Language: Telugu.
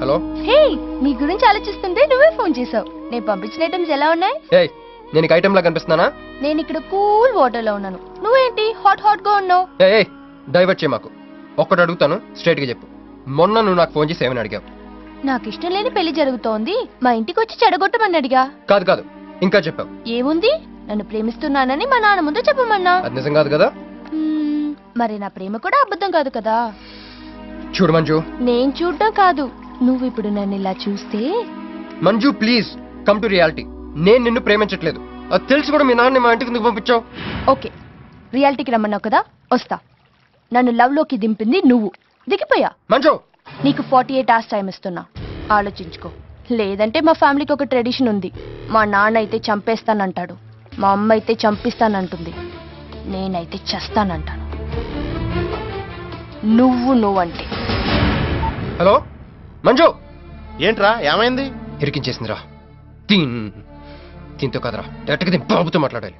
హలో. హే నీ గురించి ఆలోచిస్తుంటే నువ్వే ఫోన్ చేసావు. నేను పంపించిన ఐటమ్స్ ఎలా ఉన్నాయి? ఏయ్ నేను నీకు ఐటెంలా కనిపిస్తున్నానా? నేను ఇక్కడ కూల్ వాటర్లో ఉన్నాను. నువ్వేంటి? హాట్ హాట్గా ఉన్నావు. ఏ ఏయ్ డైవర్ట్ చేయ మాకు. ఒక్కటి అడుగుతాను స్ట్రైట్గా చెప్పు. మొన్న నువ్వు నాకు ఫోన్ చేసి ఏమని అడిగావు? నాకు ఇష్టం లేని పెళ్ళి జరుగుతోంది. మా ఇంటికి వచ్చి చెడగొట్టమని అడిగా. కాదు కాదు ఇంకా చెప్పావు. ఏముంది? నన్ను ప్రేమిస్తున్నానని మా నాన్న ముందు చెప్పమన్నా. అది నిజం కాదు కదా? మ్మ్, మరి నా ప్రేమ కూడా అబద్ధం కాదు కదా? చూడు మంజు. నేను చూడడం కాదు. నువ్వు ఇప్పుడు నన్ను ఇలా చూస్తే? Manju please come to reality నేను నిన్ను ప్రేమించట్లేదు. అది తెలిసి కూడా మీ నాన్న మా ఇంటికి ఎందుకు పంపించావు? ఓకే రియాలిటీకి రమ్మన్నావు కదా వస్తా. నన్ను లవ్లోకి దింపింది నువ్వు. దిగిపోయా? మంజు! నీకు ఫార్టీ ఎయిట్ అవర్స్ టైం ఇస్తున్నా. ఆలోచించుకో. లేదంటే మా ఫ్యామిలీకి ఒక ట్రెడిషన్ ఉంది. మా నాన్న అయితే చంపేస్తానంటాడు. మా అమ్మ అయితే చంపిస్తానంటుంది. నేనైతే చస్తానంటాను. నువ్వు నువ్వంటే. హలో? మంజు! ఏంట్రా ఏమైంది? ఇరికించేసిందిరా. దీన్ దీంతో కదరా. డైరెక్ట్గా దీని బాబుతో మాట్లాడాలి.